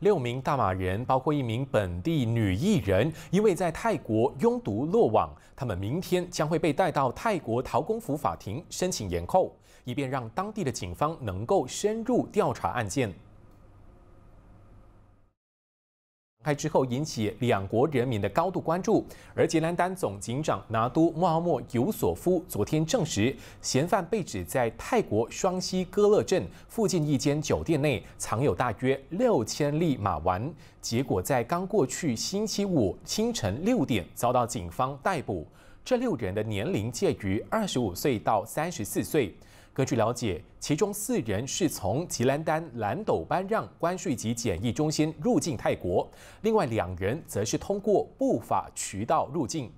六名大马人，包括一名本地女艺人，因为在泰国拥堵落网，他们明天将会被带到泰国陶公府法庭申请延后，以便让当地的警方能够深入调查案件。开之后引起两国人民的高度关注，而吉兰丹总警长拿督穆阿莫尤索夫昨天证实，嫌犯被指在泰国双溪歌乐镇附近一间酒店内藏有大约六千粒马丸，结果在刚过去星期五清晨六点遭到警方逮捕。这六人的年龄介于二十五岁到三十四岁。根据了解，其中四人是从吉兰丹兰斗班让关税及检疫中心入境泰国，另外两人则是通过不法渠道入境。